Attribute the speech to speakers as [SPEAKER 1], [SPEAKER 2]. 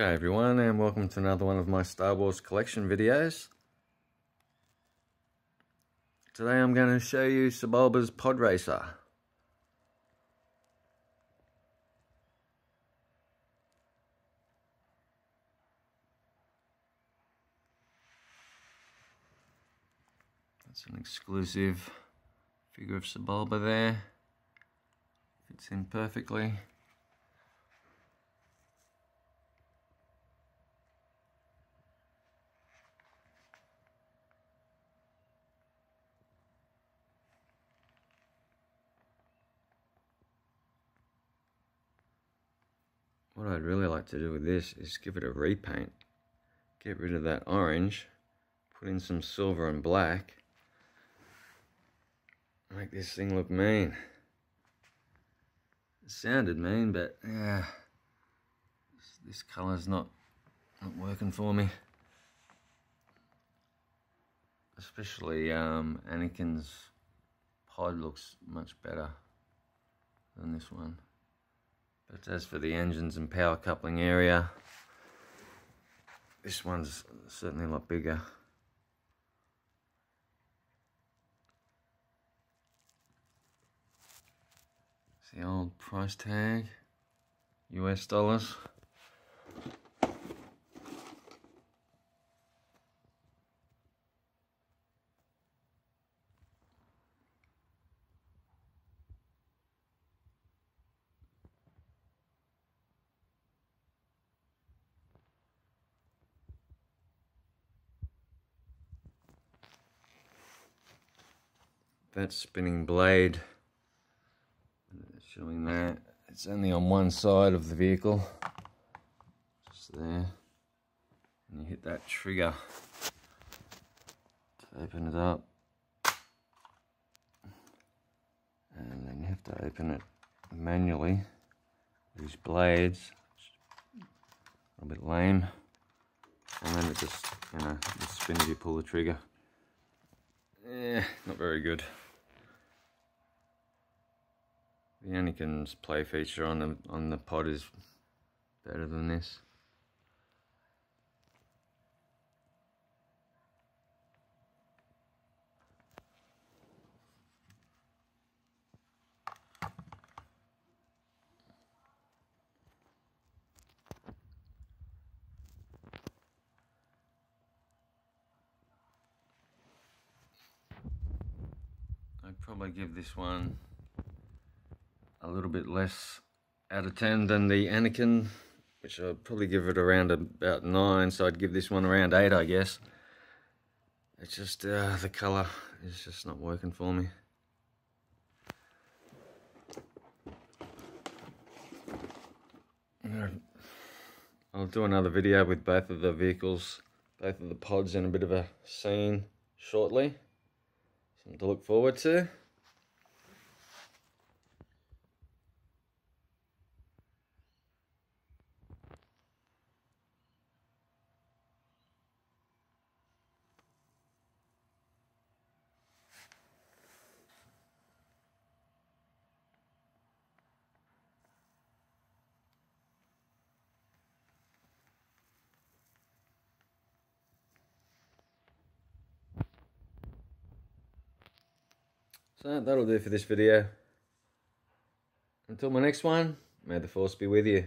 [SPEAKER 1] Okay everyone and welcome to another one of my Star Wars collection videos. Today I'm going to show you Sebulba's Pod Racer. That's an exclusive figure of Sebulba there. Fits in perfectly. What I'd really like to do with this is give it a repaint. Get rid of that orange, put in some silver and black, make this thing look mean. It sounded mean, but yeah, this, this color's not, not working for me. Especially um, Anakin's pod looks much better than this one. But as for the engines and power coupling area, this one's certainly a lot bigger. It's the old price tag, US dollars. That spinning blade. Showing that. It's only on one side of the vehicle. Just there. And you hit that trigger. To open it up. And then you have to open it manually. These blades. A little bit lame. And then it just you know spins you pull the trigger. Yeah not very good the Anakin's play feature on the on the pod is better than this. I'd probably give this one a little bit less out of 10 than the Anakin, which I'd probably give it around about 9, so I'd give this one around 8, I guess. It's just, uh, the colour is just not working for me. I'll do another video with both of the vehicles, both of the pods in a bit of a scene shortly. Something to look forward to. So that'll do for this video. Until my next one, may the force be with you.